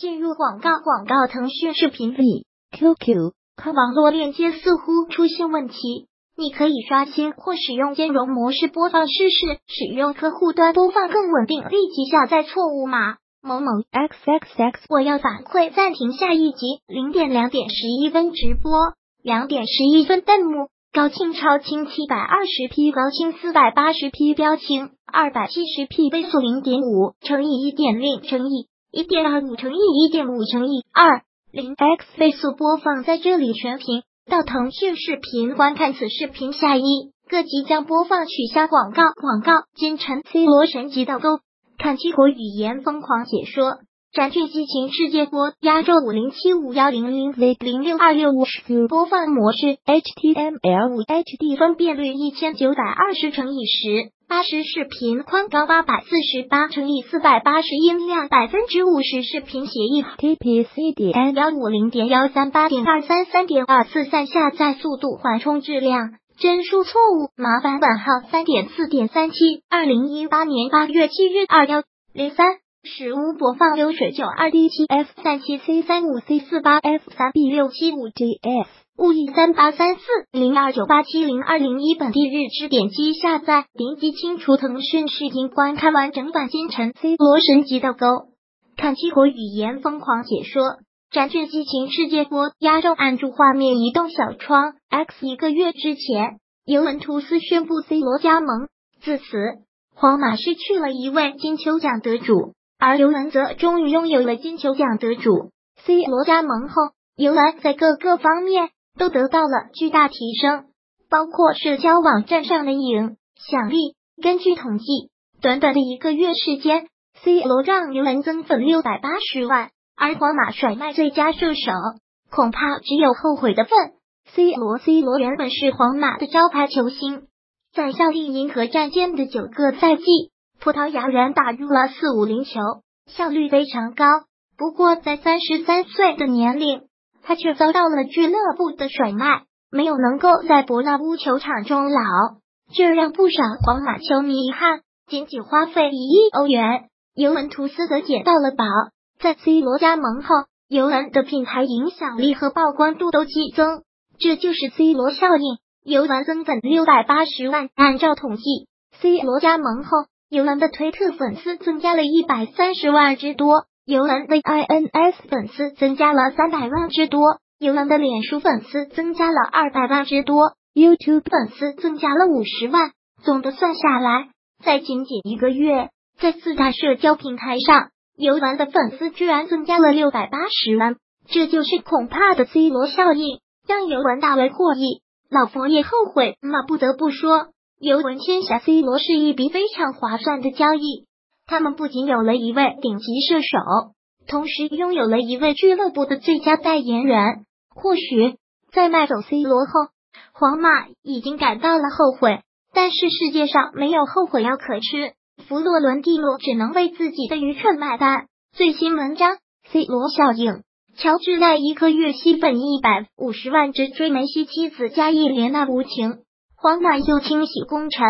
进入广告，广告。腾讯视频里，QQ 看网络链接似乎出现问题，你可以刷新或使用兼容模式播放试试，使用客户端播放更稳定。立即下载错误码某某 xxx，我要反馈暂停下一集。零点两点十一分直播，两点十一分弹幕。高清超清七百二十 P，高清四百八十 P 标清，二百七十 P 倍速零点五乘以一点零乘以一点二五乘以一点五乘以二零 x 倍速播放在这里全屏。到腾讯视频观看此视频下一个即将播放取消广告广告。金晨 C 罗神级倒钩，看激活语言疯狂解说。展讯激情世界波，压轴五零七五幺零零 z 零六二六五播放模式 HTML 五 HD 分辨率一千九百二十乘以十八十视频宽高八百四十八乘以四百八十音量百分之五十视频协议。TPC 点幺五零点幺三八点二三三点二四三下载速度缓冲质量。帧数错误麻烦版号三点四点三七。二零一八年八月七日二幺。零三。实物播放流水九二 D 七 F 三七 C 三五 C 四八 F 三 B 六七五 G F 物 E 三八三四零二九八七零二零一本地日志点击下载，点击清除腾讯视频观看完整版。金晨 C 罗神级的勾，看激活语言疯狂解说，展讯激情世界波，压轴按住画面移动小窗。X 一个月之前，尤文图斯宣布 C 罗加盟，自此皇马失去了一位金球奖得主。而尤文则终于拥有了金球奖得主 C 罗加盟后，尤文在各个方面都得到了巨大提升，包括社交网站上的影响力。根据统计，短短的一个月时间，C 罗让尤文增粉六百八十万，而皇马甩卖最佳射手，恐怕只有后悔的份。C 罗 C 罗原本是皇马的招牌球星，在效力银河战舰的九个赛季。葡萄牙人打入了四五零球，效率非常高。不过在三十三岁的年龄，他却遭到了俱乐部的甩卖，没有能够在伯纳乌球场终老，这让不少皇马球迷遗憾。仅仅花费一亿欧元，尤文图斯则捡到了宝。在 C 罗加盟后，尤文的品牌影响力和曝光度都激增，这就是 C 罗效应。尤文增粉六百八十万，按照统计，C 罗加盟后。尤文的推特粉丝增加了一百三十万之多，尤文的 INS 粉丝增加了三百万之多，尤文的脸书粉丝增加了二百万之多，YouTube 粉丝增加了五十万。总的算下来，在仅仅一个月，在四大社交平台上，尤文的粉丝居然增加了六百八十万。这就是恐怕的 C 罗效应，让尤文大为获益。老佛爷后悔吗？不得不说。尤文签下 C 罗是一笔非常划算的交易，他们不仅有了一位顶级射手，同时拥有了一位俱乐部的最佳代言人。或许在卖走 C 罗后，皇马已经感到了后悔，但是世界上没有后悔药可吃，弗洛伦蒂诺只能为自己的愚蠢买单。最新文章：C 罗效应，乔治在一个月吸粉一百五十万，只追梅西妻子加伊莲娜无情。皇马又清洗功臣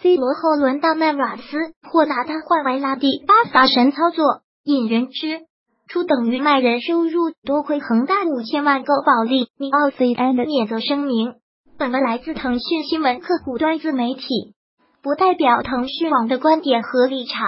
，C 罗后轮到纳瓦斯，或拿他换维拉蒂，巴萨神操作，引人之出等于卖人收入，多亏恒大五千万购保利。尼奥 C N 免责声明：本文来自腾讯新闻客户端自媒体，不代表腾讯网的观点和立场。